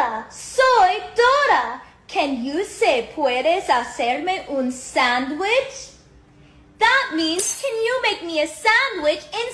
Hola, soy Dora. Can you say puedes hacerme un sandwich? That means can you make me a sandwich in